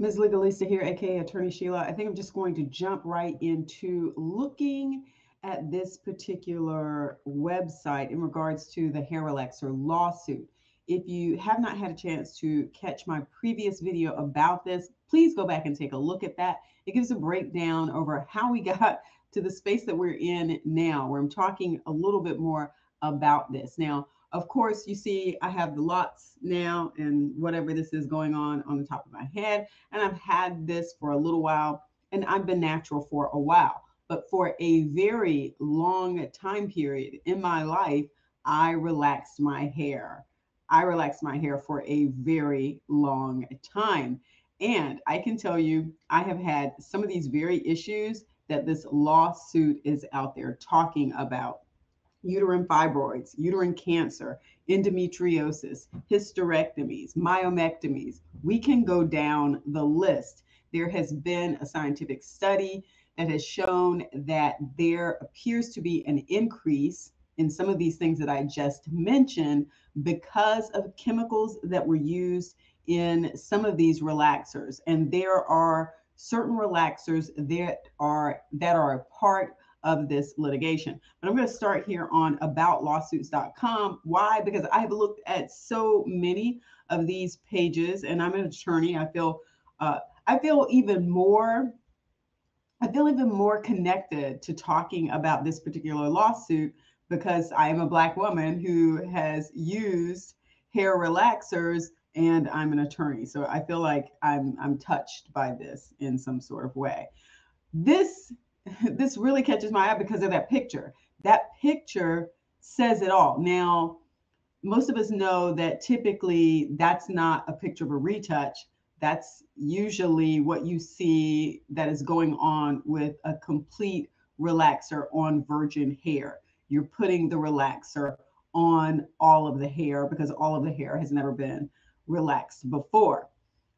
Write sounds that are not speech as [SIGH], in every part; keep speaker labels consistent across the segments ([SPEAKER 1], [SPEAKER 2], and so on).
[SPEAKER 1] Ms. Legalista here, aka Attorney Shelia. I think I'm just going to jump right into looking at this particular website in regards to the hair relaxer lawsuit. If you have not had a chance to catch my previous video about this, please go back and take a look at that. It gives a breakdown over how we [LAUGHS] got to the space that we're in now, where I'm talking a little bit more about this. Now, of course, you see I have the locs now and whatever this is going on on the top of my head. And I've had this for a little while and I've been natural for a while. But for a very long time period in my life, I relaxed my hair. I relaxed my hair for a very long time. And I can tell you, I have had some of these very issues that this lawsuit is out there talking about uterine fibroids, uterine cancer, endometriosis, hysterectomies, myomectomies. We can go down the list. There has been a scientific study that has shown that there appears to be an increase in some of these things that I just mentioned because of chemicals that were used in some of these relaxers. And there are certain relaxers that are that are a part of this litigation. But I'm going to start here on aboutlawsuits.com. Why? Because I have looked at so many of these pages, and I'm an attorney. I feel uh, I feel even more I feel even more connected to talking about this particular lawsuit because I am a black woman who has used hair relaxers and I'm an attorney. So I feel like I'm I'm touched by this in some sort of way. This [LAUGHS] this really catches my eye because of that picture. That picture says it all. Now, most of us know that typically that's not a picture of a retouch. That's usually what you see that is going on with a complete relaxer on virgin hair. You're putting the relaxer on all of the hair because all of the hair has never been relaxed before.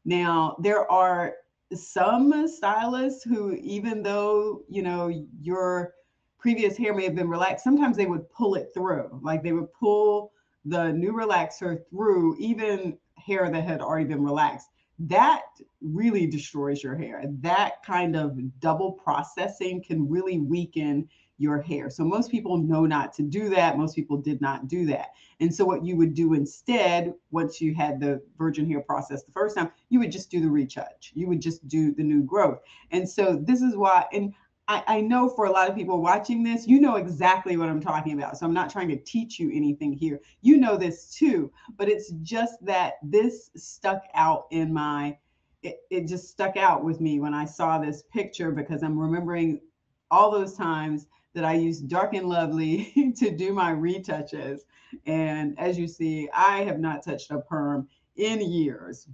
[SPEAKER 1] Now, there are some stylists who, even though, you know, your previous hair may have been relaxed, sometimes they would pull it through. Like they would pull the new relaxer through even hair that had already been relaxed. That really destroys your hair. That kind of double processing can really weaken your hair. So most people know not to do that. Most people did not do that. And so what you would do instead, once you had the virgin hair process the first time, you would just do the retouch. You would just do the new growth. And so this is why, and I, I know for a lot of people watching this, you know exactly what I'm talking about. So I'm not trying to teach you anything here. You know this too, but it's just that this stuck out in my it, it just stuck out with me when I saw this picture because I'm remembering all those times that I use Dark and Lovely [LAUGHS] to do my retouches. And as you see, I have not touched a perm in years.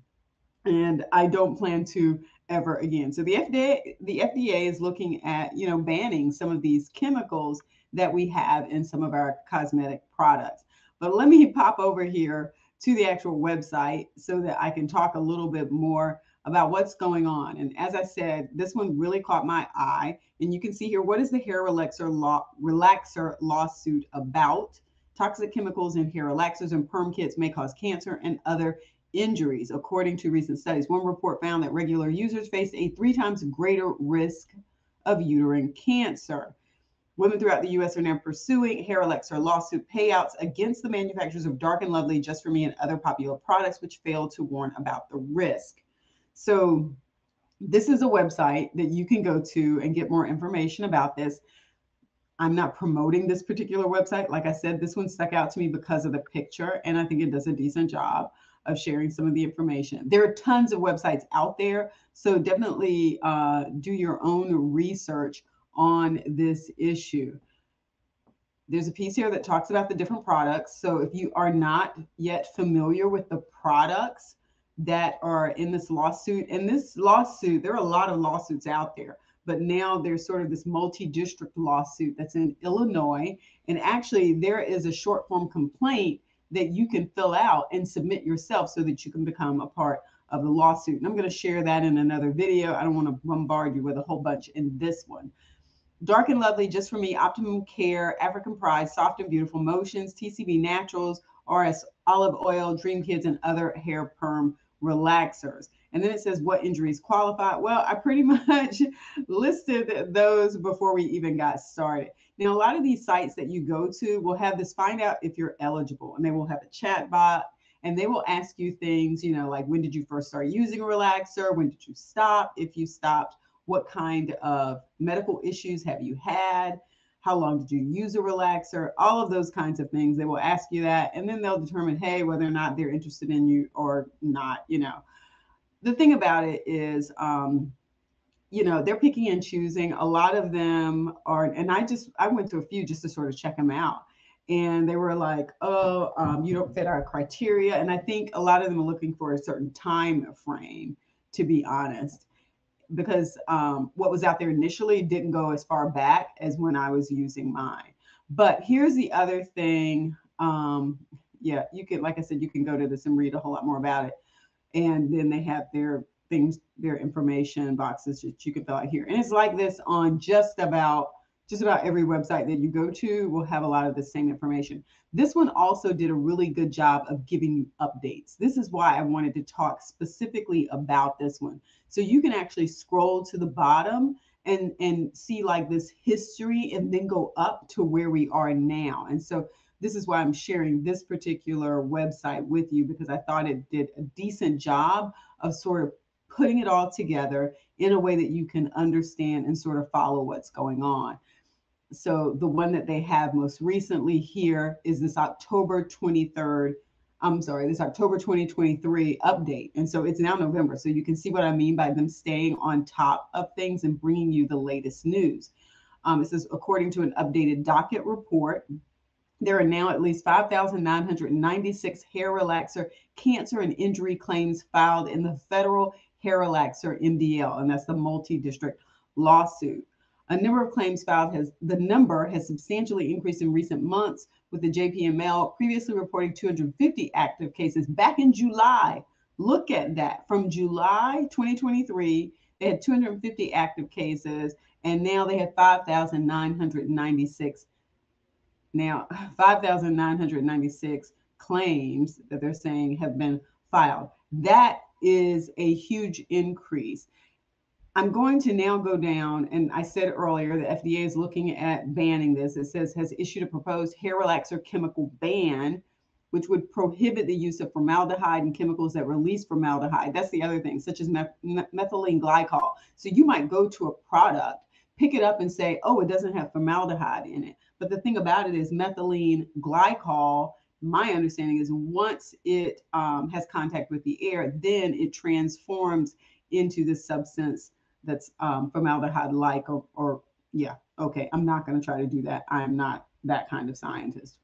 [SPEAKER 1] And I don't plan to ever again. So the FDA, the FDA is looking at, you know, banning some of these chemicals that we have in some of our cosmetic products. But let me pop over here to the actual website so that I can talk a little bit more about what's going on. And as I said, this one really caught my eye. And you can see here, what is the hair relaxer, law, relaxer lawsuit about? Toxic chemicals in hair relaxers and perm kits may cause cancer and other injuries, according to recent studies. One report found that regular users faced a three times greater risk of uterine cancer. Women throughout the U.S. are now pursuing hair relaxer lawsuit payouts against the manufacturers of Dark and Lovely, Just for Me, and other popular products, which failed to warn about the risk. So this is a website that you can go to and get more information about this. I'm not promoting this particular website. Like I said, this one stuck out to me because of the picture, and I think it does a decent job of sharing some of the information. There are tons of websites out there, so definitely uh, do your own research on this issue. There's a piece here that talks about the different products. So if you are not yet familiar with the products, that are in this lawsuit. And this lawsuit, there are a lot of lawsuits out there, but now there's sort of this multi-district lawsuit that's in Illinois. And actually, there is a short form complaint that you can fill out and submit yourself so that you can become a part of the lawsuit. And I'm going to share that in another video. I don't want to bombard you with a whole bunch in this one. Dark and Lovely, just for me, Optimum Care, African Pride, Soft and Beautiful Motions, TCB Naturals, RS Olive Oil, Dream Kids, and other hair perm relaxers. And then it says what injuries qualify. Well, I pretty [LAUGHS] much listed those before we even got started. Now, a lot of these sites that you go to will have this find out if you're eligible, and they will have a chat bot and they will ask you things, you know, like when did you first start using a relaxer? When did you stop? If you stopped, what kind of medical issues have you had? How long did you use a relaxer? All of those kinds of things. They will ask you that, and then they'll determine, hey, whether or not they're interested in you or not, you know. The thing about it is, um, you know they're picking and choosing a lot of them are and i just i went to a few just to sort of check them out and they were like oh um, you don't fit our criteria and i think a lot of them are looking for a certain time frame to be honest because um, what was out there initially didn't go as far back as when i was using mine but here's the other thing um, yeah you can like i said you can go to this and read a whole lot more about it and then they have their things, their information boxes that you can fill out here. And it's like this on just about just about every website that you go to will have a lot of the same information. This one also did a really good job of giving you updates. This is why I wanted to talk specifically about this one. So you can actually scroll to the bottom and and see like this history and then go up to where we are now. And so this is why I'm sharing this particular website with you because I thought it did a decent job of sort of putting it all together in a way that you can understand and sort of follow what's going on. So the one that they have most recently here is this October 23rd. I'm sorry, this October 2023 update. And so it's now November. So you can see what I mean by them staying on top of things and bringing you the latest news. Um, it says, according to an updated docket report, there are now at least 5,996 hair relaxer, cancer, and injury claims filed in the federal hair relaxer MDL, and that's the multi-district lawsuit. A number of claims filed has the number has substantially increased in recent months, with the JPML previously reporting 250 active cases back in July. Look at that. From July 2023, they had 250 active cases, and now they have 5,996. Now, [LAUGHS] 5,996 claims that they're saying have been filed. That is a huge increase. I'm going to now go down, and I said earlier the FDA is looking at banning this. It says has issued a proposed hair relaxer chemical ban, which would prohibit the use of formaldehyde and chemicals that release formaldehyde. That's the other thing, such as methylene glycol. So you might go to a product, pick it up, and say, "Oh, it doesn't have formaldehyde in it." But the thing about it is methylene glycol my understanding is once it um, has contact with the air, then it transforms into the substance that's um, formaldehyde like, or, or yeah, okay, I'm not going to try to do that. I'm not that kind of scientist.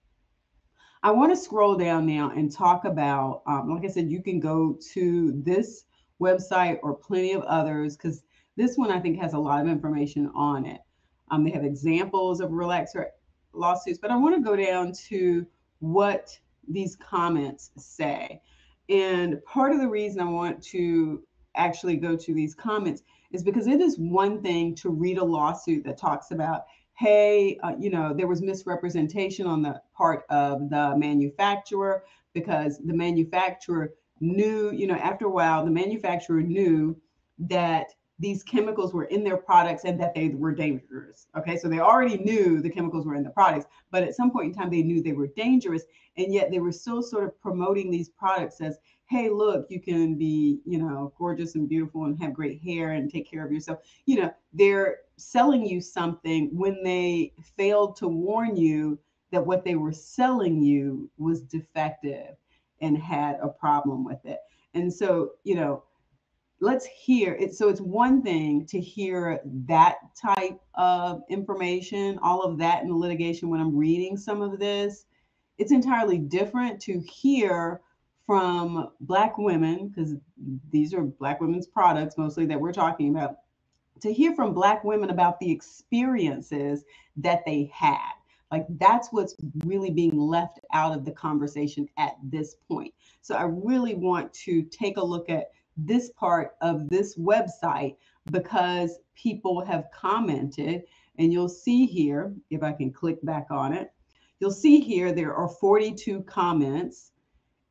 [SPEAKER 1] I want to scroll down now and talk about, um, like I said, you can go to this website or plenty of others because this one I think has a lot of information on it. Um, they have examples of relaxer lawsuits, but I want to go down to what these comments say. And part of the reason I want to actually go to these comments is because it is one thing to read a lawsuit that talks about, hey, uh, you know, there was misrepresentation on the part of the manufacturer because the manufacturer knew, you know, after a while, the manufacturer knew that these chemicals were in their products and that they were dangerous. Okay, so they already knew the chemicals were in the products, but at some point in time, they knew they were dangerous, and yet they were still sort of promoting these products as, hey, look, you can be, you know, gorgeous and beautiful and have great hair and take care of yourself. You know, they're selling you something when they failed to warn you that what they were selling you was defective and had a problem with it. And so, you know, let's hear it. So it's one thing to hear that type of information, all of that in the litigation when I'm reading some of this. It's entirely different to hear from Black women, because these are Black women's products mostly that we're talking about, to hear from Black women about the experiences that they had. Like that's what's really being left out of the conversation at this point. So I really want to take a look at this part of this website because people have commented. And you'll see here, if I can click back on it, you'll see here there are 42 comments.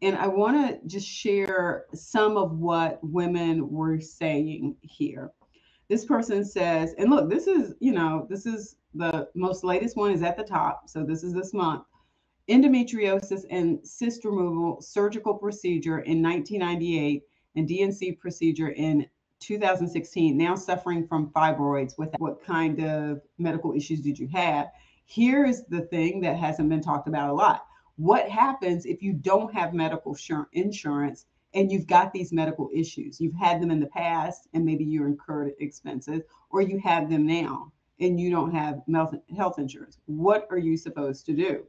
[SPEAKER 1] And I want to just share some of what women were saying here. This person says, and look, this is, you know, this is the most latest one is at the top. So this is this month. Endometriosis and cyst removal surgical procedure in 1998 and D&C procedure in 2016, now suffering from fibroids. With what kind of medical issues did you have? Here's the thing that hasn't been talked about a lot. What happens if you don't have medical insurance and you've got these medical issues? You've had them in the past and maybe you incurred expenses, or you have them now and you don't have health insurance. What are you supposed to do?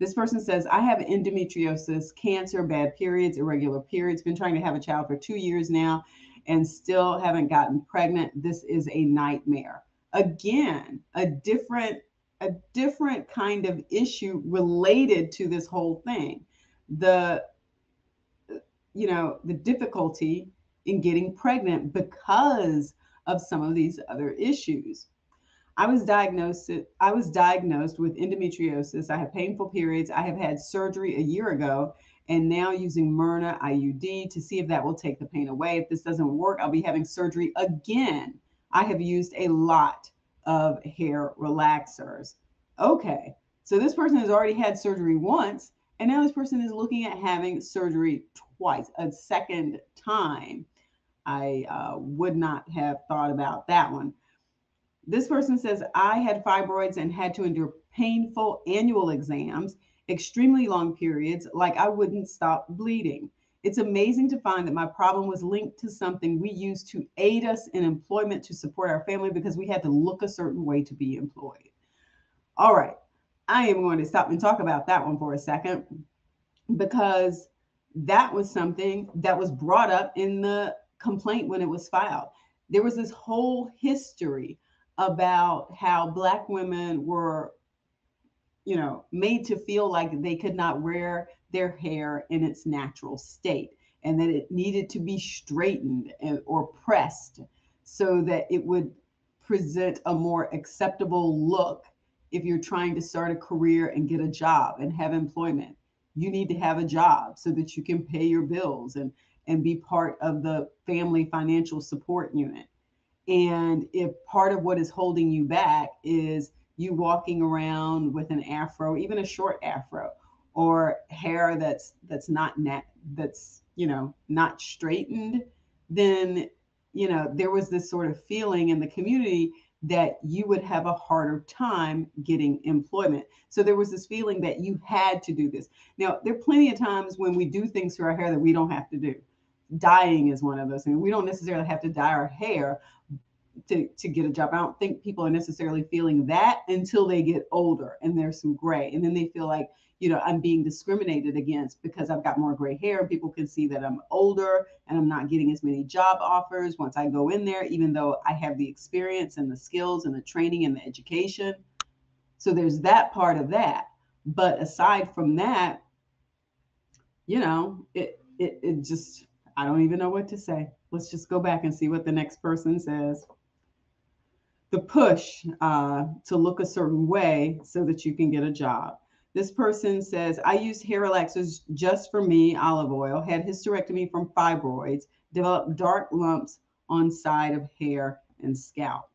[SPEAKER 1] This person says, I have endometriosis, cancer, bad periods, irregular periods, been trying to have a child for two years now and still haven't gotten pregnant. This is a nightmare. Again, a different a different kind of issue related to this whole thing. The you know, the difficulty in getting pregnant because of some of these other issues. I was diagnosed I was diagnosed with endometriosis. I have painful periods. I have had surgery a year ago and now using Mirena IUD to see if that will take the pain away. If this doesn't work, I'll be having surgery again. I have used a lot of hair relaxers. Okay. So this person has already had surgery once and now this person is looking at having surgery twice, a second time. I uh, would not have thought about that one. This person says, I had fibroids and had to endure painful annual exams, extremely long periods, like I wouldn't stop bleeding. It's amazing to find that my problem was linked to something we used to aid us in employment to support our family because we had to look a certain way to be employed. All right, I am going to stop and talk about that one for a second because that was something that was brought up in the complaint when it was filed. There was this whole history about how black women were you know made to feel like they could not wear their hair in its natural state and that it needed to be straightened or pressed so that it would present a more acceptable look if you're trying to start a career and get a job and have employment. You need to have a job so that you can pay your bills and and be part of the family financial support unit and if part of what is holding you back is you walking around with an afro, even a short afro, or hair that's that's not net that's you know not straightened, then you know there was this sort of feeling in the community that you would have a harder time getting employment. So there was this feeling that you had to do this. Now, there are plenty of times when we do things to our hair that we don't have to do. Dyeing is one of those things. We don't necessarily have to dye our hair, to, to get a job. I don't think people are necessarily feeling that until they get older and there's some gray. And then they feel like, you know, I'm being discriminated against because I've got more gray hair. And people can see that I'm older and I'm not getting as many job offers once I go in there, even though I have the experience and the skills and the training and the education. So there's that part of that. But aside from that, you know, it, it, it just, I don't even know what to say. Let's just go back and see what the next person says the push uh, to look a certain way so that you can get a job. This person says, I used hair relaxers just for me, olive oil, had hysterectomy from fibroids, developed dark lumps on side of hair and scalp.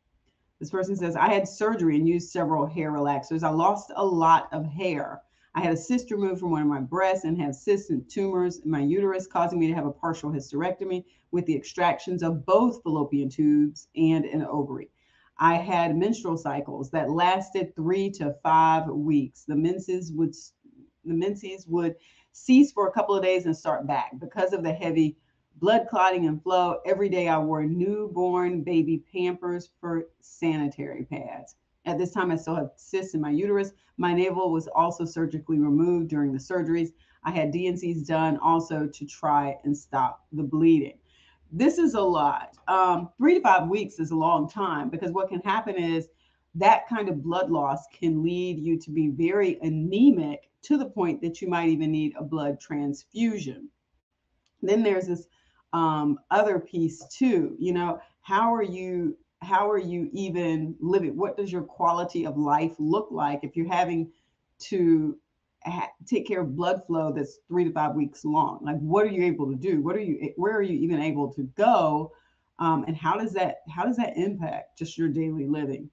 [SPEAKER 1] This person says, I had surgery and used several hair relaxers. I lost a lot of hair. I had a cyst removed from one of my breasts and had cysts and tumors in my uterus, causing me to have a partial hysterectomy with the extractions of both fallopian tubes and an ovary. I had menstrual cycles that lasted three to five weeks. The menses would the menses would cease for a couple of days and start back because of the heavy blood clotting and flow. Every day I wore newborn baby pampers for sanitary pads. At this time, I still have cysts in my uterus. My navel was also surgically removed during the surgeries. I had D&Cs done also to try and stop the bleeding this is a lot. Um, three to five weeks is a long time because what can happen is that kind of blood loss can lead you to be very anemic to the point that you might even need a blood transfusion. Then there's this um, other piece too. You know, how are you? How are you even living? What does your quality of life look like if you're having to ha- take care of blood flow that's three to five weeks long? Like, what are you able to do? What are you, where are you even able to go? Um, and how does that, how does that impact just your daily living?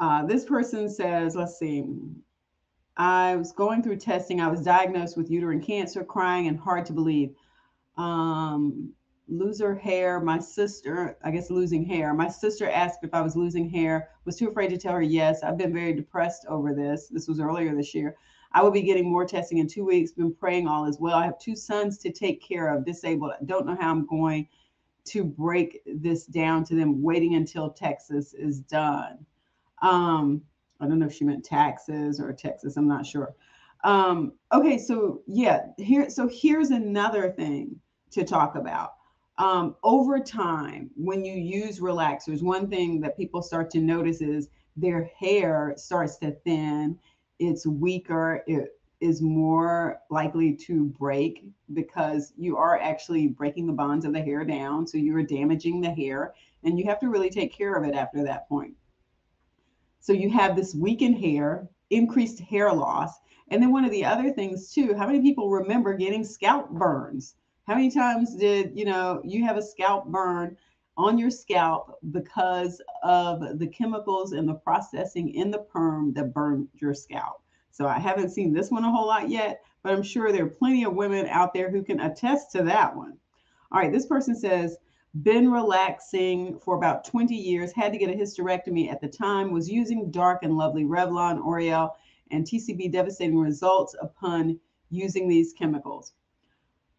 [SPEAKER 1] Uh, this person says, let's see, I was going through testing. I was diagnosed with uterine cancer, crying and hard to believe. Um, loser hair. My sister, I guess losing hair. My sister asked if I was losing hair, was too afraid to tell her yes. I've been very depressed over this. This was earlier this year. I will be getting more testing in two weeks. Been praying all as well. I have two sons to take care of, disabled. I don't know how I'm going to break this down to them, waiting until Texas is done. Um, I don't know if she meant taxes or Texas. I'm not sure. Um, okay, so yeah, here. So here's another thing to talk about. Um, over time, when you use relaxers, one thing that people start to notice is their hair starts to thin. It's weaker. It is more likely to break because you are actually breaking the bonds of the hair down. So you are damaging the hair, and you have to really take care of it after that point. So you have this weakened hair, increased hair loss. And then one of the other things too, how many people remember getting scalp burns? How many times did, you know, you have a scalp burn on your scalp because of the chemicals and the processing in the perm that burned your scalp? So I haven't seen this one a whole lot yet, but I'm sure there are plenty of women out there who can attest to that one. All right, this person says, been relaxing for about 20 years, had to get a hysterectomy at the time, was using dark and lovely Revlon, L'Oreal, and TCB devastating results upon using these chemicals.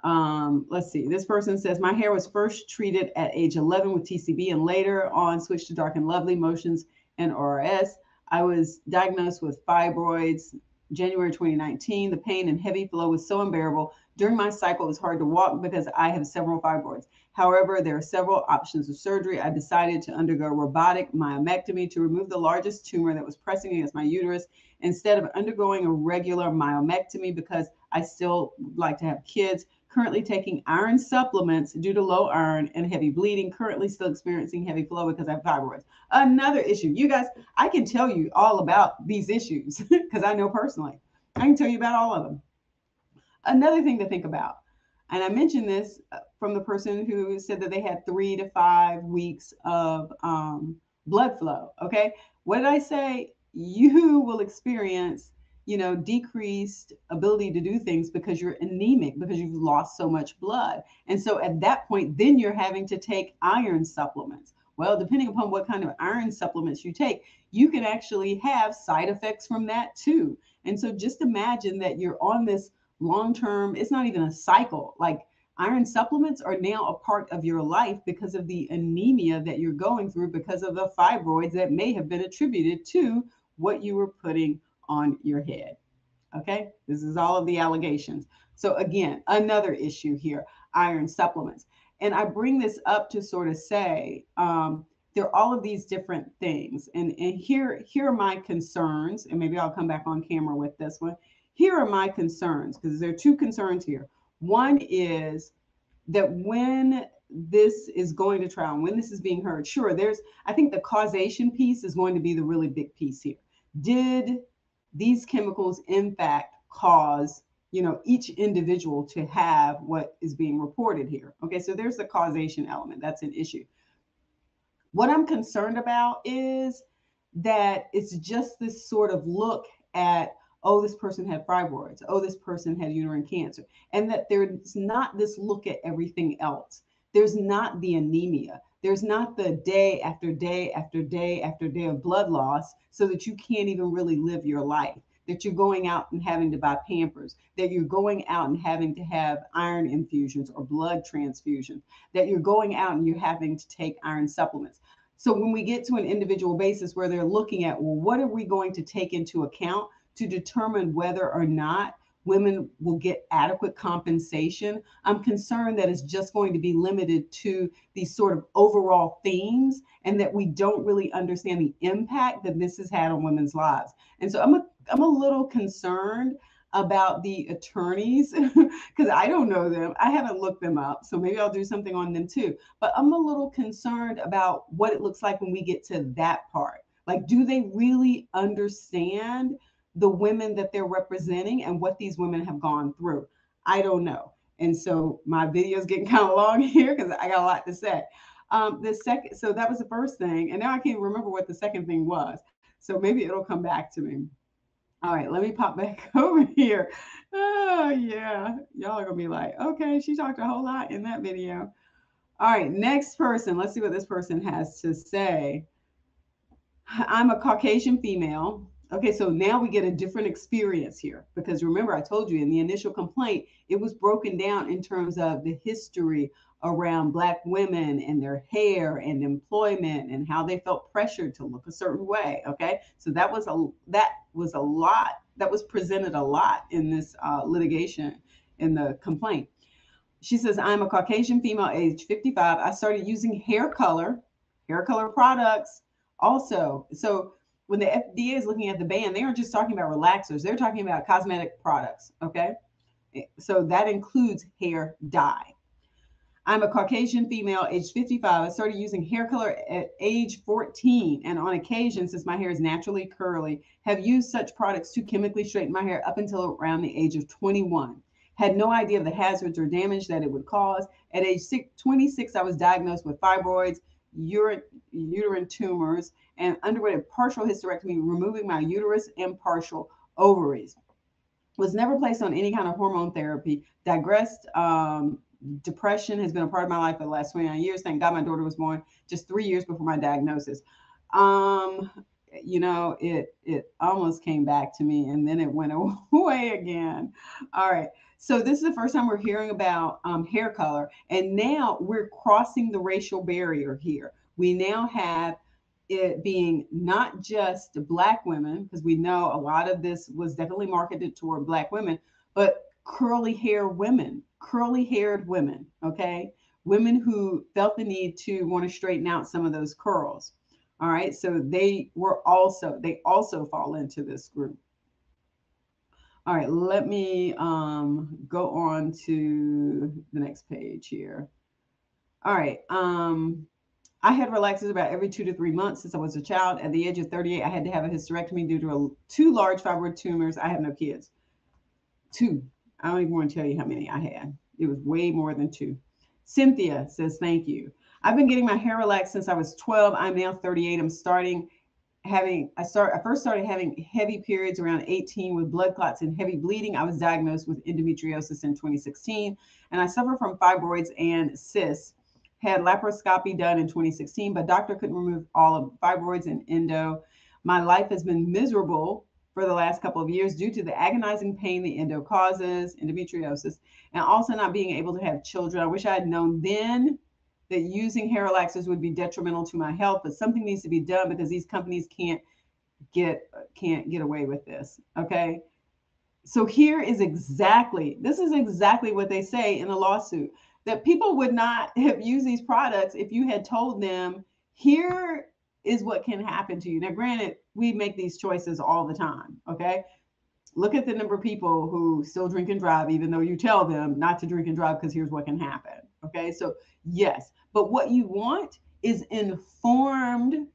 [SPEAKER 1] Um, let's see, this person says, My hair was first treated at age 11 with TCB and later on switched to Dark and Lovely Motions and ORS. I was diagnosed with fibroids January 2019. The pain and heavy flow was so unbearable. During my cycle, it was hard to walk because I have several fibroids. However, there are several options of surgery. I decided to undergo robotic myomectomy to remove the largest tumor that was pressing against my uterus instead of undergoing a regular myomectomy because I still like to have kids. Currently taking iron supplements due to low iron and heavy bleeding. Currently still experiencing heavy flow because I have fibroids. Another issue. You guys, I can tell you all about these issues [LAUGHS] because I know personally. I can tell you about all of them. Another thing to think about and I mentioned this uh, from the person who said that they had three to five weeks of um, blood flow. Okay. What did I say? You will experience, you know, decreased ability to do things because you're anemic, because you've lost so much blood. And so at that point, then you're having to take iron supplements. Well, depending upon what kind of iron supplements you take, you can actually have side effects from that too. And so just imagine that you're on this long term, it's not even a cycle. Like iron supplements are now a part of your life because of the anemia that you're going through because of the fibroids that may have been attributed to what you were putting on your head. Okay, this is all of the allegations. So, again, another issue here iron supplements. And I bring this up to sort of say, um, there are all of these different things. And, and here, here are my concerns, and maybe I'll come back on camera with this one. Here are my concerns because there are two concerns here. One is that when this is going to trial, and when this is being heard, sure, there's, I think the causation piece is going to be the really big piece here. Did these chemicals, in fact, cause you know each individual to have what is being reported here. Okay so there's the causation element. That's an issue. What i'm concerned about is that it's just this sort of look at oh, this person had fibroids, oh, this person had uterine cancer, and that there's not this look at everything else. There's not the anemia. There's not the day after day after day after day of blood loss so that you can't even really live your life. That you're going out and having to buy Pampers, that you're going out and having to have iron infusions or blood transfusions, that you're going out and you're having to take iron supplements. So when we get to an individual basis where they're looking at, well, what are we going to take into account? to determine whether or not women will get adequate compensation. I'm concerned that it's just going to be limited to these sort of overall themes and that we don't really understand the impact that this has had on women's lives. And so I'm a, I'm a little concerned about the attorneys [LAUGHS] because I don't know them. I haven't looked them up. So maybe I'll do something on them too. But I'm a little concerned about what it looks like when we get to that part. Like, do they really understand the women that they're representing and what these women have gone through. I don't know. And so my video is getting [LAUGHS] kind of long here because I got a lot to say. Um, the second, so that was the first thing, and now I can't remember what the second thing was. So maybe it'll come back to me. All right, let me pop [LAUGHS] back over here. Oh yeah, y'all are gonna be like, okay, she talked a whole lot in that video. All right, next person. Let's see what this person has to say. I'm a Caucasian female. Okay, so now we get a different experience here because remember, I told you in the initial complaint, it was broken down in terms of the history around Black women and their hair and employment and how they felt pressured to look a certain way. Okay, so that was a that was a lot that was presented a lot in this uh, litigation in the complaint. She says, I'm a Caucasian female, age 55. I started using hair color, hair color products also. So when the FDA is looking at the ban, they aren't just talking about relaxers, they're talking about cosmetic products. Okay. Eh, so that includes hair dye. I'm a Caucasian female, age 55. I started using hair color at age 14, and on occasion, since my hair is naturally curly, have used such products to chemically straighten my hair up until around the age of 21. Had no idea of the hazards or damage that it would cause. At age 26, I was diagnosed with fibroids, uterine, uterine tumors, and underwent a partial hysterectomy, removing my uterus and partial ovaries. Was never placed on any kind of hormone therapy. Digressed. Um, depression has been a part of my life for the last 29 years. Thank God my daughter was born just three years before my diagnosis. Um, you know, it it almost came back to me and then it went [LAUGHS] away again. All right. So this is the first time we're hearing about um, hair color, and now we're crossing the racial barrier here. We now have it being not just black women, because we know a lot of this was definitely marketed toward black women, but curly hair women, curly haired women, okay? Women who felt the need to want to straighten out some of those curls. All right. So they were also, they also fall into this group. All right, let me um, go on to the next page here. All right. Um, I had relaxers about every two to three months since I was a child. At the age of 38, I had to have a hysterectomy due to a, two large fibroid tumors. I have no kids. Two. I don't even want to tell you how many I had. It was way more than two. Cynthia says, Thank you. I've been getting my hair relaxed since I was 12. I'm now 38. I'm starting having I start I first started having heavy periods around 18 with blood clots and heavy bleeding. I was diagnosed with endometriosis in 2016 and I suffer from fibroids and cysts. Had laparoscopy done in 2016, but doctor couldn't remove all of fibroids and endo. My life has been miserable for the last couple of years due to the agonizing pain the endo causes, endometriosis, and also not being able to have children. I wish I had known then that using hair relaxers would be detrimental to my health, but something needs to be done because these companies can't get can't get away with this. Okay. So here is exactly this is exactly what they say in the lawsuit that people would not have used these products if you had told them here is what can happen to you. Now, granted, we make these choices all the time. Okay. Look at the number of people who still drink and drive, even though you tell them not to drink and drive because here's what can happen. Okay. So, yes, but what you want is informed,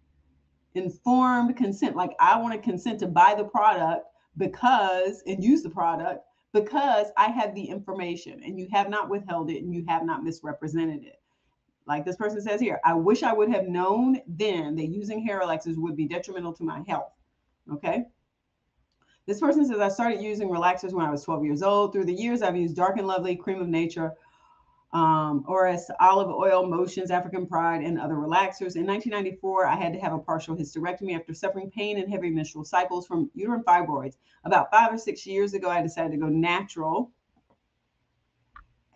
[SPEAKER 1] informed consent. Like I want to consent to buy the product because and use the product because I have the information and you have not withheld it and you have not misrepresented it. Like this person says here, I wish I would have known then that using hair relaxers would be detrimental to my health. Okay. This person says I started using relaxers when I was 12 years old. Through the years, I've used Dark and Lovely, Cream of Nature, um, ORS olive oil, motions, African pride, and other relaxers. In 1994, I had to have a partial hysterectomy after suffering pain and heavy menstrual cycles from uterine fibroids. About five or six years ago, I decided to go natural.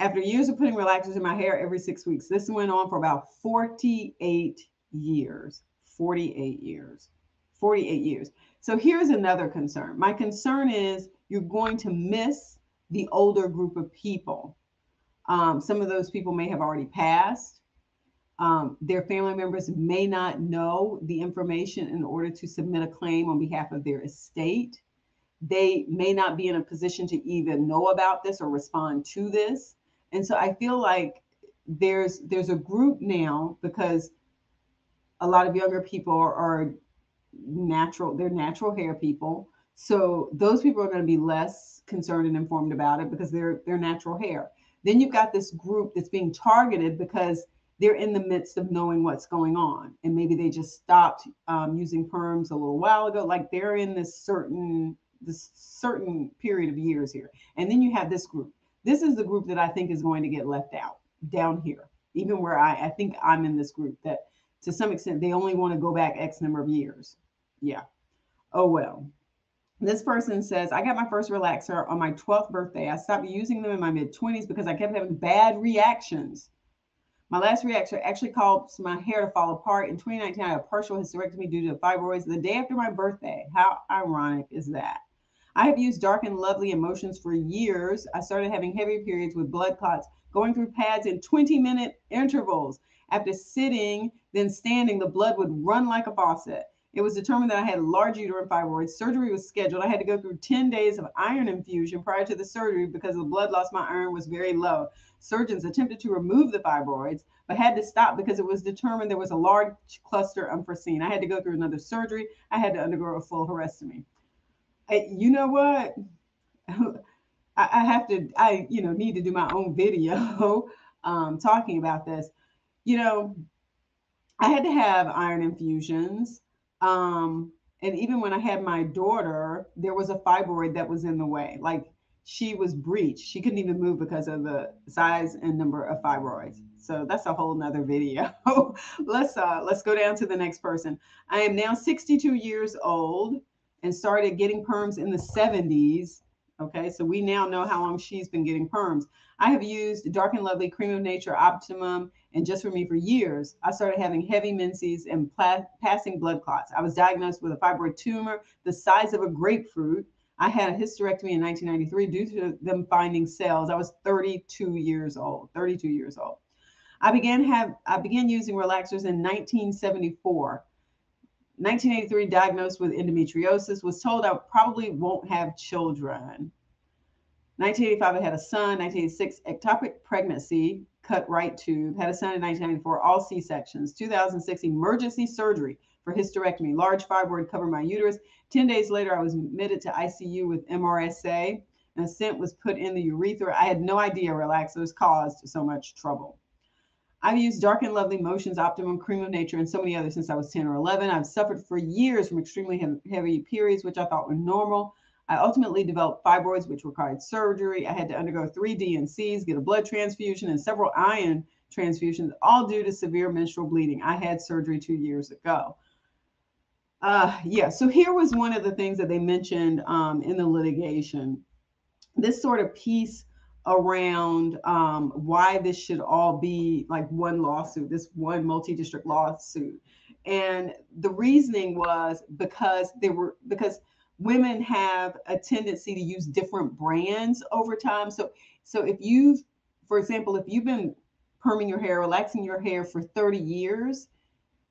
[SPEAKER 1] After years of putting relaxers in my hair every six weeks, this went on for about 48 years. 48 years. 48 years. So here's another concern. My concern is you're going to miss the older group of people um, some of those people may have already passed. Um, their family members may not know the information in order to submit a claim on behalf of their estate. They may not be in a position to even know about this or respond to this. And so I feel like there's there's a group now because a lot of younger people are, are natural, they're natural hair people. So those people are going to be less concerned and informed about it because they're they're natural hair. Then you've got this group that's being targeted because they're in the midst of knowing what's going on, and maybe they just stopped um, using perms a little while ago. Like they're in this certain this certain period of years here, and then you have this group. This is the group that I think is going to get left out down here, even where I, I think I'm in this group that to some extent they only want to go back X number of years. Yeah. Oh well. This person says, I got my first relaxer on my 12th birthday. I stopped using them in my mid 20s because I kept having bad reactions. My last reaction actually caused my hair to fall apart. In 2019, I had a partial hysterectomy due to fibroids the day after my birthday. How ironic is that? I have used Dark and Lovely Emotions for years. I started having heavy periods with blood clots going through pads in 20 minute intervals. After sitting, then standing, the blood would run like a faucet. It was determined that I had large uterine fibroids. Surgery was scheduled. I had to go through 10 days of iron infusion prior to the surgery because the blood loss my iron was very low. Surgeons attempted to remove the fibroids, but had to stop because it was determined there was a large cluster unforeseen. I had to go through another surgery. I had to undergo a full hysterectomy. You know what? [LAUGHS] I, have to, I, you know, need to do my own video [LAUGHS] um, talking about this. You know, I had to have iron infusions. Um, and even when I had my daughter, there was a fibroid that was in the way. Like she was breached. She couldn't even move because of the size and number of fibroids. So that's a whole nother video. [LAUGHS] let's uh let's go down to the next person. I am now 62 years old and started getting perms in the 70s. Okay, so we now know how long she's been getting perms. I have used Dark and Lovely Cream of Nature Optimum and Just for Me for years. I started having heavy menses and passing blood clots. I was diagnosed with a fibroid tumor the size of a grapefruit. I had a hysterectomy in 1993 due to them finding cells. I was 32 years old. 32 years old. I began have I began using relaxers in 1974. 1983 diagnosed with endometriosis was told I probably won't have children. 1985, I had a son. 1986, ectopic pregnancy, cut right tube. Had a son in 1994, all C sections. 2006, emergency surgery for hysterectomy. Large fibroid covered my uterus. 10 days later, I was admitted to ICU with MRSA. and a stent was put in the urethra. I had no idea relaxers caused so much trouble. I've used Dark and Lovely Motions, Optimum, Cream of Nature, and so many others since I was 10 or 11. I've suffered for years from extremely heavy periods, which I thought were normal. I ultimately developed fibroids, which required surgery. I had to undergo three D&Cs, get a blood transfusion, and several iron transfusions, all due to severe menstrual bleeding. I had surgery two years ago. Uh, yeah, so here was one of the things that they mentioned um, in the litigation. This sort of piece around um, why this should all be like one lawsuit, this one multi-district lawsuit. And the reasoning was because they were because women have a tendency to use different brands over time. So, so if you've, for example, if you've been perming your hair, relaxing your hair for 30 years,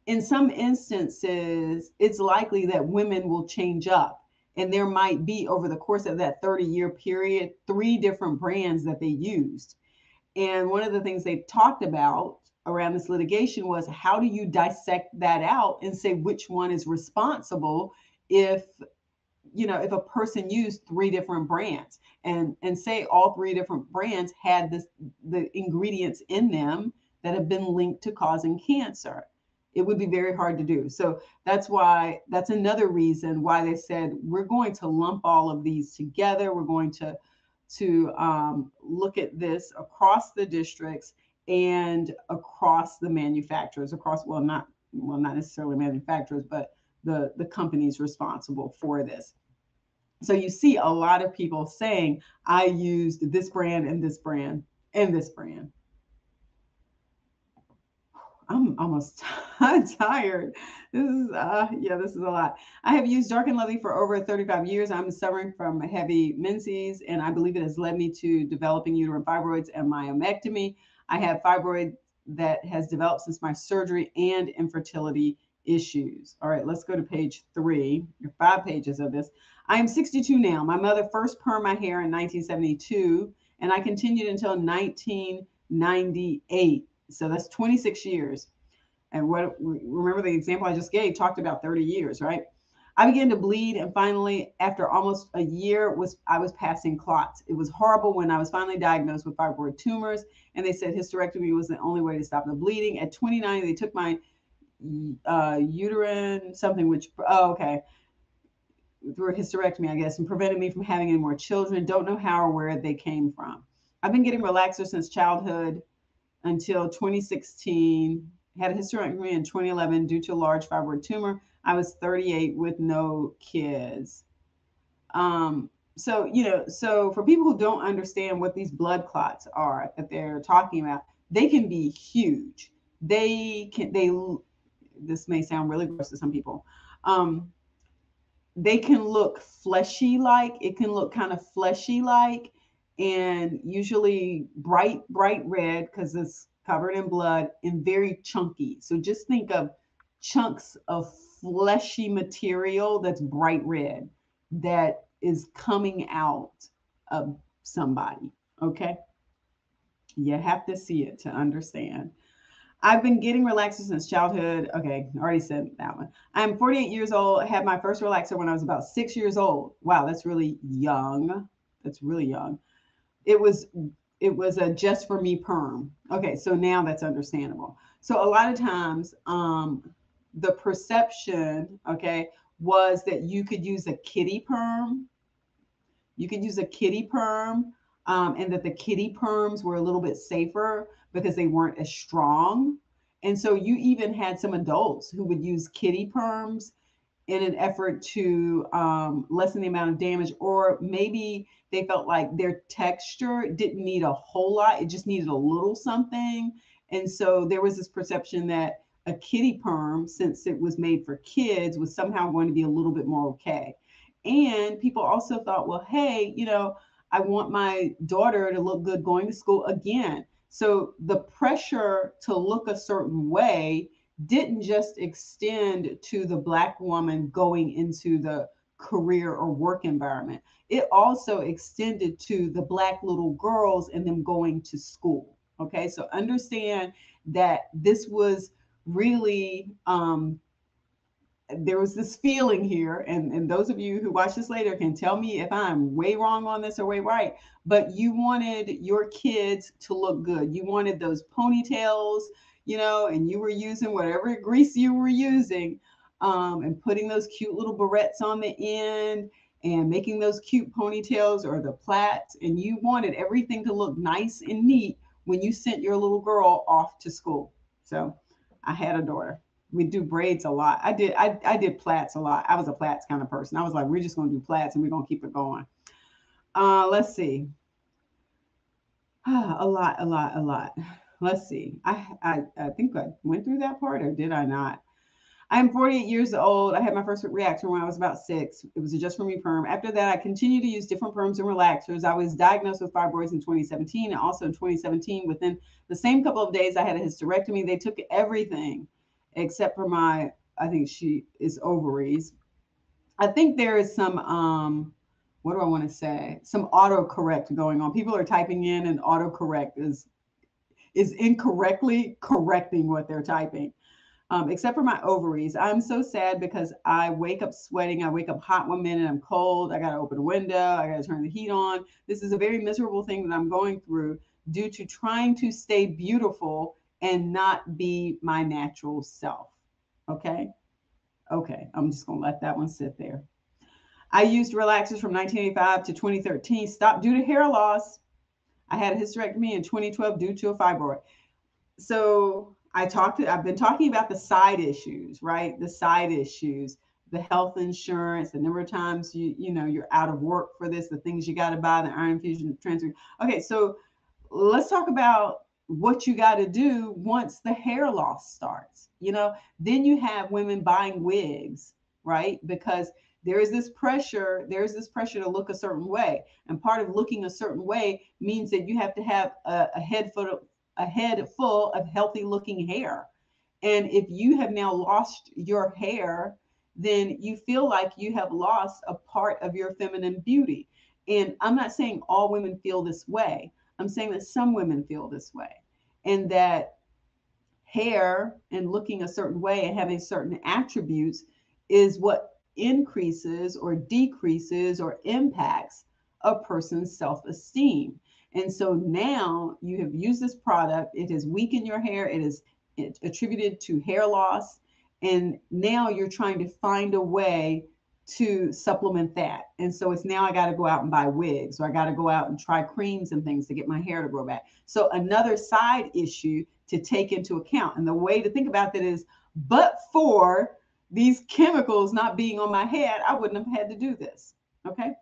[SPEAKER 1] in some instances, it's likely that women will change up. And there might be over the course of that 30 year period, three different brands that they used. And one of the things they talked about around this litigation was how do you dissect that out and say which one is responsible if you know if a person used three different brands and and say all three different brands had this the ingredients in them that have been linked to causing cancer it would be very hard to do. So that's why that's another reason why they said we're going to lump all of these together. We're going to to um, look at this across the districts and across the manufacturers across well not well not necessarily manufacturers but the the companies responsible for this. So you see a lot of people saying, I used this brand and this brand and this brand. I'm almost [LAUGHS] tired. This is, uh, yeah, this is a lot. I have used Dark and Lovely for over 35 years. I'm suffering from heavy menses, and I believe it has led me to developing uterine fibroids and myomectomy. I have fibroid that has developed since my surgery and infertility issues. All right, let's go to page three, five pages of this. I am 62 now. My mother first permed my hair in 1972, and I continued until 1998. So that's 26 years. And what remember the example I just gave talked about 30 years, right? I began to bleed, and finally, after almost a year, was I was passing clots. It was horrible when I was finally diagnosed with fibroid tumors, and they said hysterectomy was the only way to stop the bleeding. At 29, they took my uh, uterine something, which oh okay, through a hysterectomy, I guess, and prevented me from having any more children. Don't know how or where they came from. I've been getting relaxer since childhood until 2016. Had a hysterectomy in 2011 due to a large fibroid tumor. I was 38 with no kids. Um, so, you know, so for people who don't understand what these blood clots are that they're talking about, they can be huge. They can, they, this may sound really gross to some people. Um, they can look fleshy like, it can look kind of fleshy like, and usually bright, bright red because it's covered in blood and very chunky. So just think of chunks of fleshy material that's bright red that is coming out of somebody. Okay. You have to see it to understand. I've been getting relaxers since childhood. Okay, already said that one. I'm 48 years old. had my first relaxer when I was about six years old. Wow, that's really young. That's really young. It was it was a just for me perm. Okay, so now that's understandable. So a lot of times, um, the perception, okay, was that you could use a kiddie perm. You could use a kiddie perm, um, and that the kiddie perms were a little bit safer because they weren't as strong. And so you even had some adults who would use kiddie perms in an effort to um, lessen the amount of damage, or maybe they felt like their texture didn't need a whole lot, it just needed a little something. And so there was this perception that a kiddie perm, since it was made for kids, was somehow going to be a little bit more okay. And people also thought, well, hey, you know, I want my daughter to look good going to school again. So the pressure to look a certain way didn't just extend to the Black woman going into the career or work environment. It also extended to the Black little girls and them going to school. Okay, so understand that this was really um, there was this feeling here, and, and those of you who watch this later can tell me if I'm way wrong on this or way right, but you wanted your kids to look good. You wanted those ponytails, you know, and you were using whatever grease you were using um, and putting those cute little barrettes on the end and making those cute ponytails or the plaits. And you wanted everything to look nice and neat when you sent your little girl off to school. So, I had a daughter. We do braids a lot. I did I, I did plaits a lot. I was a plaits kind of person. I was like, we're just gonna do plaits and we're gonna keep it going. Uh, let's see. a lot, a lot, a lot. Let's see. I, I I think I went through that part or did I not? I'm 48 years old. I had my first reaction when I was about six. It was a just for me perm. After that, I continued to use different perms and relaxers. I was diagnosed with fibroids in 2017 and also in 2017. Within the same couple of days, I had a hysterectomy. They took everything except for my, I think she is ovaries. I think there is some, um, what do I want to say? Some autocorrect going on. People are typing in and autocorrect is is incorrectly correcting what they're typing um, except for my ovaries. I'm so sad because I wake up sweating. I wake up hot one minute, I'm cold. I got to open a window. I got to turn the heat on. This is a very miserable thing that I'm going through due to trying to stay beautiful and not be my natural self. Okay. Okay. I'm just going to let that one sit there. I used relaxers from 1985 to 2013, stopped due to hair loss. I had a hysterectomy in 2012 due to a fibroid. So I talked to, I've been talking about the side issues, right? The side issues, the health insurance, the number of times you, you know, you're out of work for this, the things you got to buy, the iron infusion transfer. Okay, so let's talk about what you got to do once the hair loss starts. You know, then you have women buying wigs, right? Because there is this pressure, there's this pressure to look a certain way. And part of looking a certain way means that you have to have a, a head full, a head full of healthy looking hair. And if you have now lost your hair, then you feel like you have lost a part of your feminine beauty. And I'm not saying all women feel this way. I'm saying that some women feel this way. And that hair and looking a certain way and having certain attributes is what increases or decreases or impacts a person's self esteem. And so now you have used this product, it has weakened your hair, it is attributed to hair loss. And now you're trying to find a way to supplement that. And so it's now I got to go out and buy wigs or I got to go out and try creams and things to get my hair to grow back. So another side issue to take into account. And the way to think about that is, but for these chemicals not being on my head, I wouldn't have had to do this. Okay.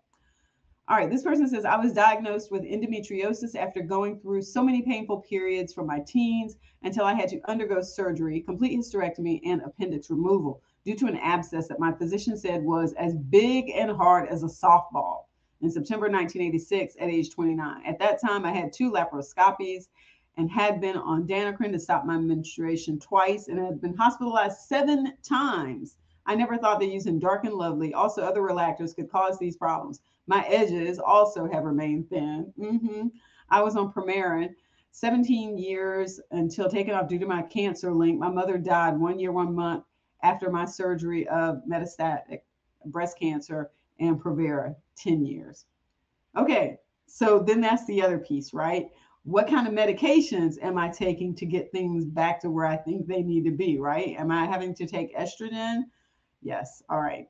[SPEAKER 1] All right, this person says, I was diagnosed with endometriosis after going through so many painful periods from my teens until I had to undergo surgery, complete hysterectomy, and appendix removal due to an abscess that my physician said was as big and hard as a softball in September 1986 at age 29. At that time, I had two laparoscopies and had been on Danocrine to stop my menstruation twice and had been hospitalized seven times. I never thought that using Dark and Lovely, also other relaxers, could cause these problems. My edges also have remained thin. Mm-hmm. I was on Premarin 17 years until taken off due to my cancer link. My mother died one year, one month after my surgery of metastatic breast cancer and Provera 10 years. Okay, so then that's the other piece, right? What kind of medications am I taking to get things back to where I think they need to be, right? Am I having to take estrogen? Yes, all right.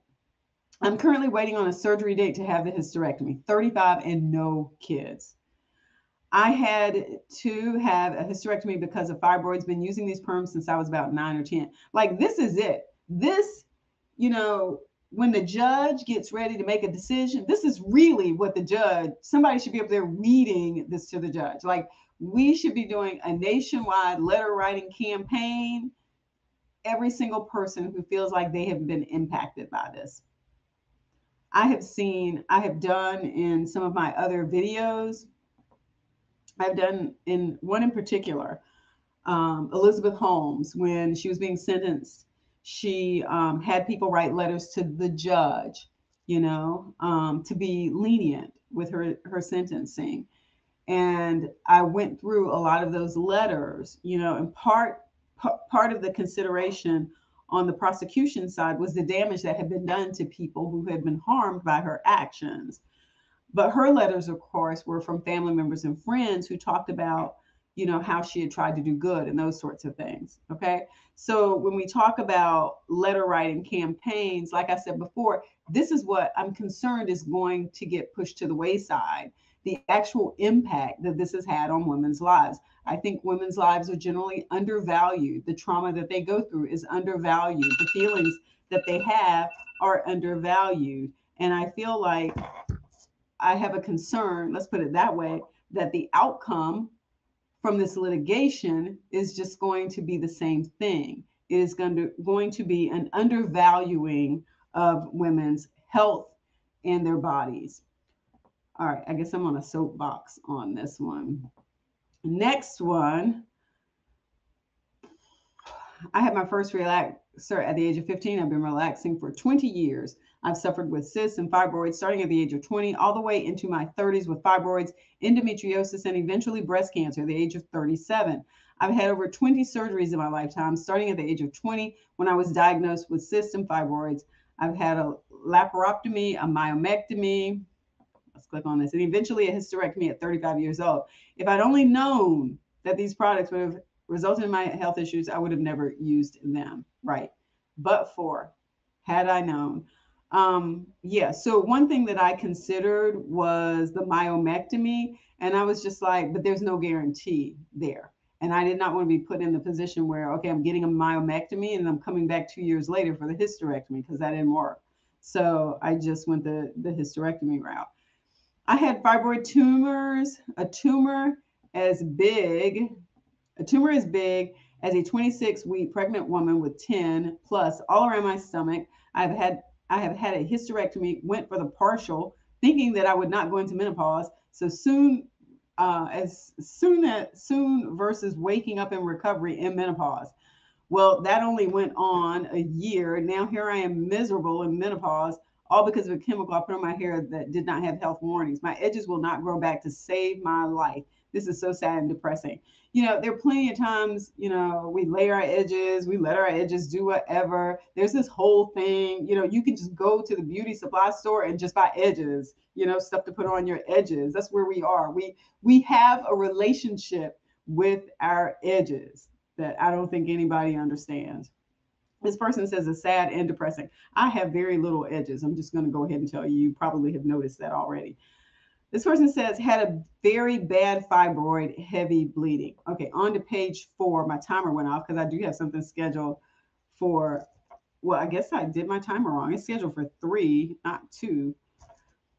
[SPEAKER 1] I'm currently waiting on a surgery date to have the hysterectomy, 35 and no kids. I had to have a hysterectomy because of fibroids. Been using these perms since I was about nine or 10. Like, this is it. This, you know, when the judge gets ready to make a decision, this is really what the judge, somebody should be up there reading this to the judge. Like, we should be doing a nationwide letter writing campaign. Every single person who feels like they have been impacted by this. I have seen, I have done in some of my other videos I've done in one in particular, um, Elizabeth Holmes, when she was being sentenced, she um, had people write letters to the judge, you know, um, to be lenient with her her sentencing. And I went through a lot of those letters, you know, and part part of the consideration on the prosecution side was the damage that had been done to people who had been harmed by her actions. But her letters, of course, were from family members and friends who talked about, you know, how she had tried to do good and those sorts of things. Okay. So when we talk about letter writing campaigns, like I said before, this is what I'm concerned is going to get pushed to the wayside the actual impact that this has had on women's lives. I think women's lives are generally undervalued. The trauma that they go through is undervalued. The feelings that they have are undervalued. And I feel like I have a concern, let's put it that way, that the outcome from this litigation is just going to be the same thing. It is going to, going to be an undervaluing of women's health and their bodies. All right, I guess I'm on a soapbox on this one. Next one, I had my first relaxer at the age of 15. I've been relaxing for 20 years. I've suffered with cysts and fibroids starting at the age of 20, all the way into my 30s with fibroids, endometriosis, and eventually breast cancer at the age of 37. I've had over 20 surgeries in my lifetime, starting at the age of 20 when I was diagnosed with cysts and fibroids. I've had a laparotomy, a myomectomy. Let's click on this, and eventually a hysterectomy at 35 years old. If I'd only known that these products would have resulted in my health issues, I would have never used them. Right. But for had I known, um, yeah, so one thing that I considered was the myomectomy, and I was just like, but there's no guarantee there. And I did not want to be put in the position where, okay, I'm getting a myomectomy and I'm coming back two years later for the hysterectomy because that didn't work. So I just went the, the hysterectomy route. I had fibroid tumors, a tumor as big, a tumor as big as a 26 week pregnant woman with 10 plus all around my stomach. I've had I have had a hysterectomy, went for the partial, thinking that I would not go into menopause. So soon, uh, as soon as soon versus waking up in recovery in menopause. Well, that only went on a year. Now here I am miserable in menopause, all because of a chemical I put on my hair that did not have health warnings. My edges will not grow back to save my life. This is so sad and depressing. You know, there are plenty of times, you know, we lay our edges, we let our edges do whatever. There's this whole thing, you know, you can just go to the beauty supply store and just buy edges, you know, stuff to put on your edges. That's where we are. We we have a relationship with our edges that I don't think anybody understands. This person says it's sad and depressing. I have very little edges. I'm just going to go ahead and tell you, you probably have noticed that already. This person says had a very bad fibroid, heavy bleeding. Okay, on to page four. My timer went off because I do have something scheduled for, well, I guess I did my timer wrong. It's scheduled for three, not two.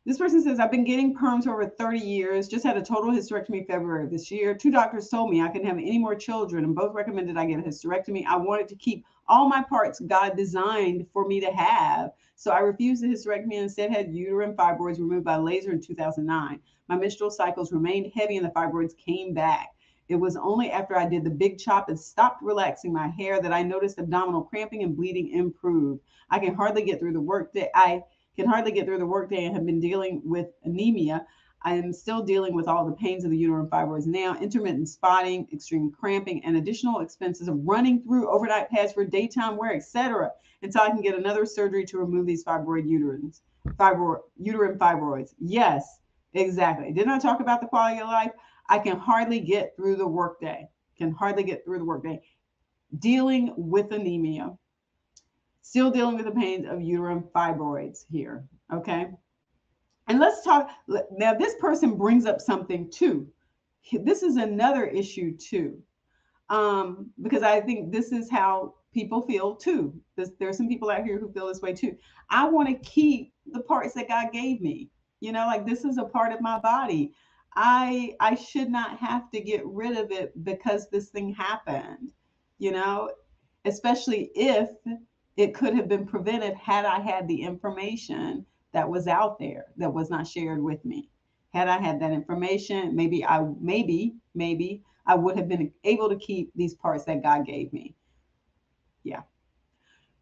[SPEAKER 1] This person says, I've been getting perms for over 30 years, just had a total hysterectomy in February this year. Two doctors told me I couldn't have any more children, and both recommended I get a hysterectomy. I wanted to keep all my parts God designed for me to have. So I refused the hysterectomy and instead had uterine fibroids removed by laser in 2009. My menstrual cycles remained heavy and the fibroids came back. It was only after I did the big chop and stopped relaxing my hair that I noticed abdominal cramping and bleeding improved. I can hardly get through the workday. I can hardly get through the workday and have been dealing with anemia. I am still dealing with all the pains of the uterine fibroids now, intermittent spotting, extreme cramping, and additional expenses of running through overnight pads for daytime wear, etc., until I can get another surgery to remove these fibroid uterines, fibroid, uterine fibroids. Yes, exactly. Didn't I talk about the quality of life? I can hardly get through the workday. Can hardly get through the workday. Dealing with anemia, Still dealing with the pains of uterine fibroids here. Okay. And let's talk. Now, this person brings up something too. This is another issue too. Um, because I think this is how people feel too. There's, there's some people out here who feel this way too. I want to keep the parts that God gave me. You know, like this is a part of my body. I I should not have to get rid of it because this thing happened. You know, especially if it could have been prevented had I had the information that was out there that was not shared with me. Had I had that information, maybe I maybe maybe I would have been able to keep these parts that God gave me. Yeah.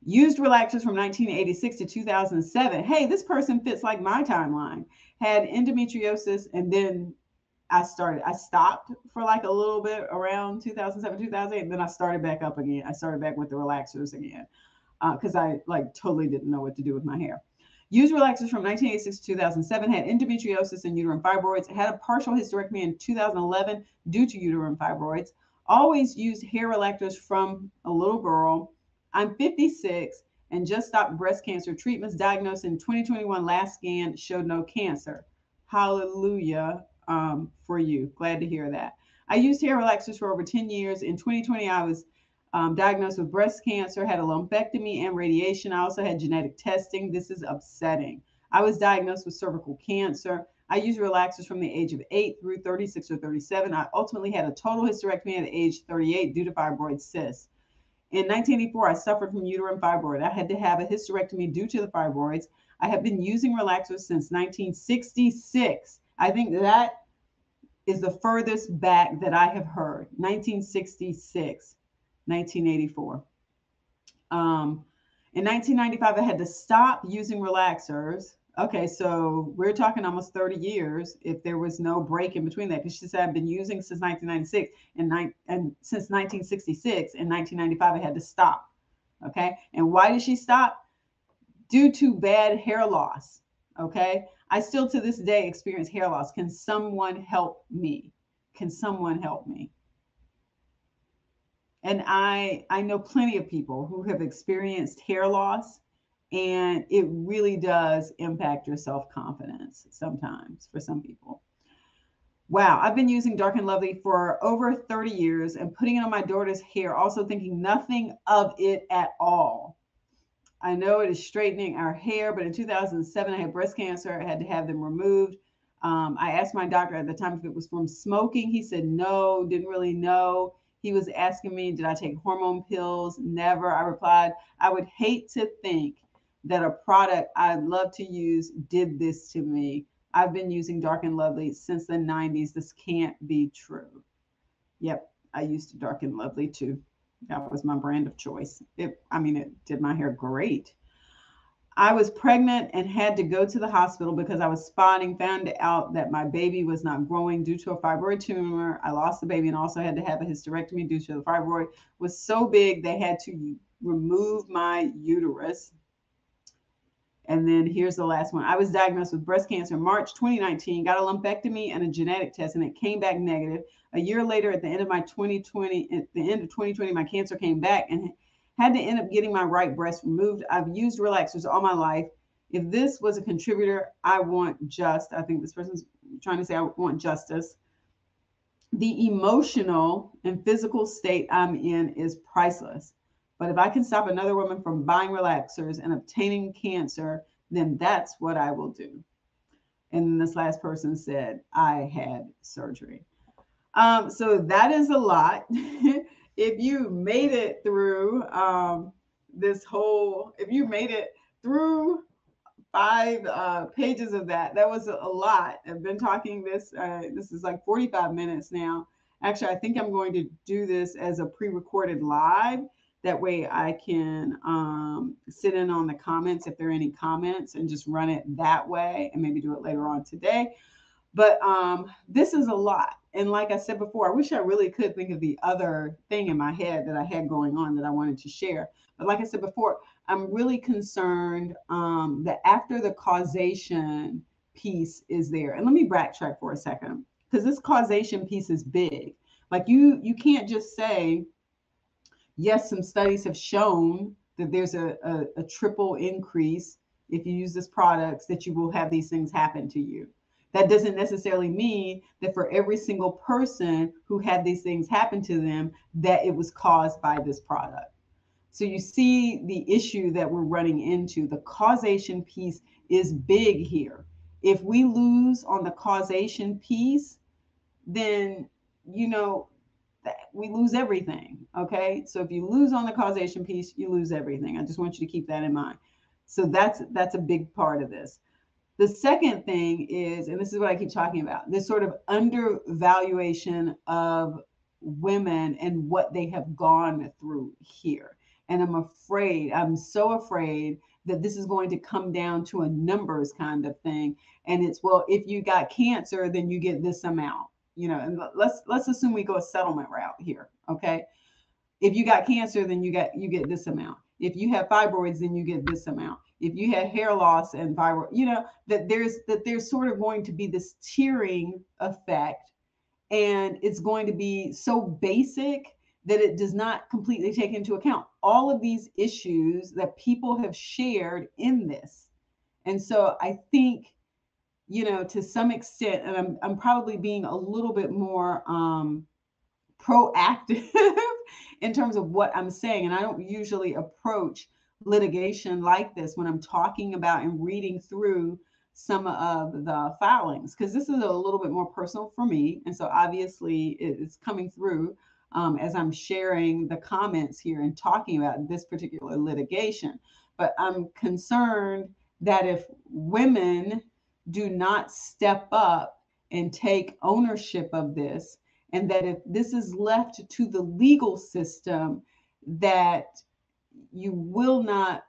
[SPEAKER 1] Used relaxers from 1986 to 2007. Hey, this person fits like my timeline. Had endometriosis and then I started, I stopped for like a little bit around 2007, 2008. And then I started back up again. I started back with the relaxers again because uh, I like totally didn't know what to do with my hair. Used relaxers from 1986 to 2007, had endometriosis and uterine fibroids, had a partial hysterectomy in 2011 due to uterine fibroids. Always used hair relaxers from a little girl. I'm 56 and just stopped breast cancer treatments diagnosed in 2021. Last scan showed no cancer. Hallelujah um, for you. Glad to hear that. I used hair relaxers for over 10 years. In 2020, I was um, diagnosed with breast cancer, had a lumpectomy and radiation. I also had genetic testing. This is upsetting. I was diagnosed with cervical cancer. I used relaxers from the age of 8 through 36 or 37. I ultimately had a total hysterectomy at age 38 due to fibroid cysts. In 1984, I suffered from uterine fibroid. I had to have a hysterectomy due to the fibroids. I have been using relaxers since 1966. I think that is the furthest back that I have heard. 1966. 1984. Um, in 1995, I had to stop using relaxers. Okay, so we're talking almost 30 years if there was no break in between that because she said I've been using since 1996 and, ni- and since 1966 and 1995 I had to stop. Okay, and why did she stop? Due to bad hair loss. Okay, I still to this day experience hair loss. Can someone help me? Can someone help me? And I I know plenty of people who have experienced hair loss and it really does impact your self-confidence sometimes for some people. Wow, I've been using Dark and Lovely for over 30 years and putting it on my daughter's hair, also thinking nothing of it at all. I know it is straightening our hair, but in 2007, I had breast cancer. I had to have them removed. Um, I asked my doctor at the time if it was from smoking. He said no, didn't really know. He was asking me, did I take hormone pills? Never. I replied, I would hate to think that a product I'd love to use did this to me. I've been using Dark and Lovely since the 90s. This can't be true. Yep, I used to Dark and Lovely too. That was my brand of choice. It, I mean, it did my hair great. I was pregnant and had to go to the hospital because I was spotting, found out that my baby was not growing due to a fibroid tumor. I lost the baby and also had to have a hysterectomy due to the fibroid was so big they had to remove my uterus. And then here's the last one. I was diagnosed with breast cancer in March 2019, got a lumpectomy and a genetic test, and it came back negative. A year later, at the end of my 2020, at the end of 2020, my cancer came back and had to end up getting my right breast removed. I've used relaxers all my life. If this was a contributor, I want just, I think this person's trying to say, I want justice. The emotional and physical state I'm in is priceless. But if I can stop another woman from buying relaxers and obtaining cancer, then that's what I will do. And this last person said, I had surgery. Um, so that is a lot. [LAUGHS] if you made it through um, this whole, if you made it through five uh, pages of that, that was a, lot. I've been talking this, uh, this is like 45 minutes now. Actually, I think I'm going to do this as a pre-recorded live. That way I can um, sit in on the comments if there are any comments and just run it that way and maybe do it later on today. But um, this is a lot. And like I said before, I wish I really could think of the other thing in my head that I had going on that I wanted to share. But like I said before, I'm really concerned um, that after the causation piece is there, and let me backtrack for a second because this causation piece is big. Like you, you can't just say, yes, some studies have shown that there's a, a, a triple increase if you use this products that you will have these things happen to you that doesn't necessarily mean that for every single person who had these things happen to them that it was caused by this product. So you see the issue that we're running into. The causation piece is big here. If we lose on the causation piece then you know we lose everything okay? So if you lose on the causation piece you lose everything. I just want you to keep that in mind. So that's that's a big part of this the second thing is, and this is what I keep talking about, this sort of undervaluation of women and what they have gone through here. And I'm afraid, I'm so afraid that this is going to come down to a numbers kind of thing. And it's, well, if you got cancer, then you get this amount, you know, and let's let's assume we go a settlement route here. Okay. If you got cancer, then you get you get this amount. If you have fibroids, then you get this amount if you had hair loss and viral, you know, that there's that there's sort of going to be this tiering effect and it's going to be so basic that it does not completely take into account all of these issues that people have shared in this. And so I think, you know, to some extent, and I'm, I'm probably being a little bit more um, proactive [LAUGHS] in terms of what I'm saying. And I don't usually approach litigation like this when I'm talking about and reading through some of the filings because this is a little bit more personal for me. And so obviously it's coming through um, as I'm sharing the comments here and talking about this particular litigation. But I'm concerned that if women do not step up and take ownership of this, and that if this is left to the legal system, that you will not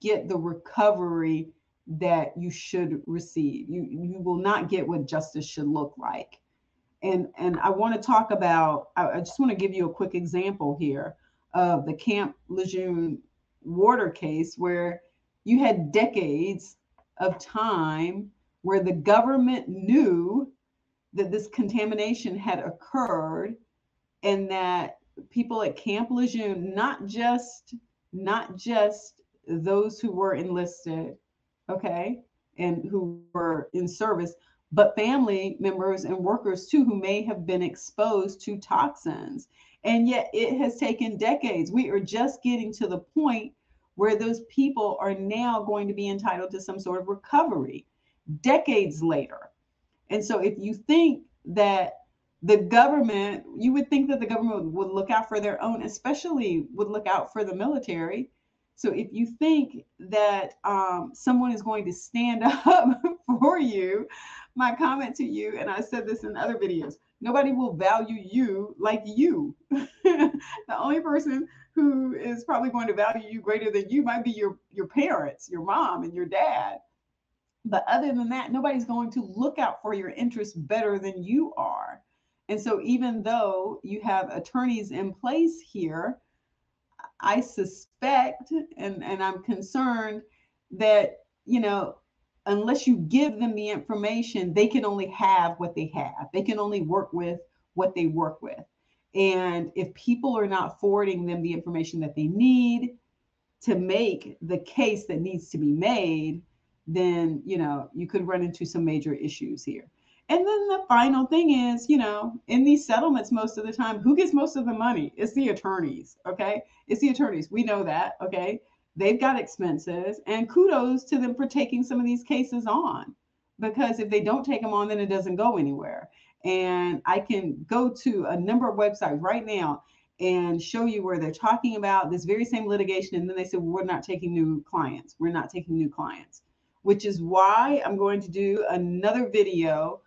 [SPEAKER 1] get the recovery that you should receive. You you will not get what justice should look like. And and I want to talk about. I, I just want to give you a quick example here of the Camp Lejeune water case where you had decades of time where the government knew that this contamination had occurred and that people at Camp Lejeune, not just not just those who were enlisted, okay, and who were in service, but family members and workers too who may have been exposed to toxins. And yet it has taken decades. We are just getting to the point where those people are now going to be entitled to some sort of recovery decades later. And so if you think that the government, you would think that the government would look out for their own, especially would look out for the military. So if you think that um, someone is going to stand [LAUGHS] up for you, my comment to you, and I said this in other videos, nobody will value you like you. [LAUGHS] the only person who is probably going to value you greater than you might be your your parents, your mom and your dad. But other than that, nobody's going to look out for your interests better than you are. And so even though you have attorneys in place here, I suspect and, and I'm concerned that, you know, unless you give them the information, they can only have what they have. They can only work with what they work with. And if people are not forwarding them the information that they need to make the case that needs to be made, then, you know, you could run into some major issues here. And then the final thing is, you know, in these settlements, most of the time, who gets most of the money? It's the attorneys. Okay. It's the attorneys. We know that. Okay. They've got expenses, and kudos to them for taking some of these cases on. Because if they don't take them on, then it doesn't go anywhere. And I can go to a number of websites right now and show you where they're talking about this very same litigation. And then they said, well, we're not taking new clients. We're not taking new clients, which is why I'm going to do another video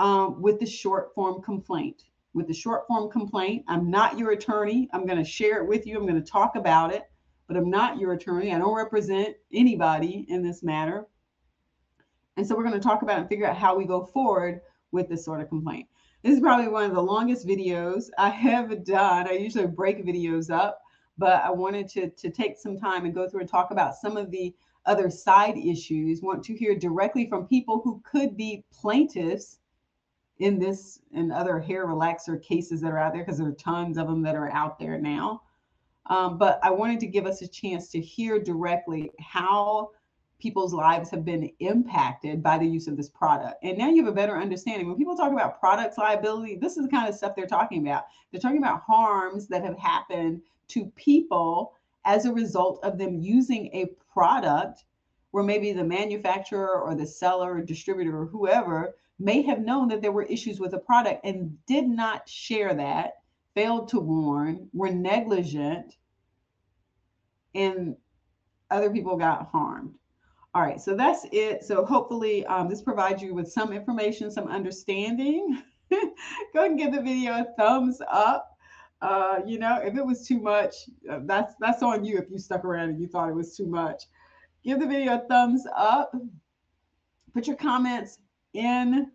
[SPEAKER 1] um, with the short form complaint. With the short form complaint, I'm not your attorney. I'm going to share it with you. I'm going to talk about it, but I'm not your attorney. I don't represent anybody in this matter. And so we're going to talk about and figure out how we go forward with this sort of complaint. This is probably one of the longest videos I [LAUGHS] have done. I usually break videos up, but I wanted to, to take some time and go through and talk about some of the other side issues. Want to hear directly from people who could be plaintiffs in this and other hair relaxer cases that are out there because there are tons of them that are out there now. Um, but I wanted to give us a chance to hear directly how people's lives have been impacted by the use of this product. And now you have a better understanding. When people talk about products liability, this is the kind of stuff they're talking about. They're talking about harms that have happened to people as a result of them using a product where maybe the manufacturer or the seller or distributor or whoever may have known that there were issues with the product and did not share that, failed to warn, were negligent, and other people got harmed. All right, so that's it. So hopefully um, this provides you with some information, some understanding. [LAUGHS] Go ahead and give the video a thumbs up. Uh, you know, if it was too much, uh, that's that's on you. If you stuck around and you thought it was too much, give the video a thumbs up. Put your comments in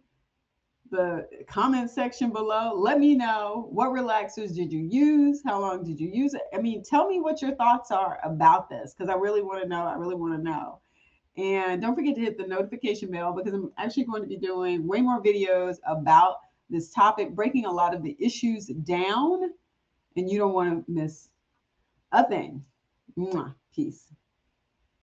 [SPEAKER 1] the comment section below. Let me know what relaxers did you use? How long did you use it? I mean, tell me what your thoughts are about this because I really want to know. I really want to know. And don't forget to hit the notification bell because I'm actually going to be doing way more videos about this topic, breaking a lot of the issues down, and you don't want to miss a thing. Mwah. Peace.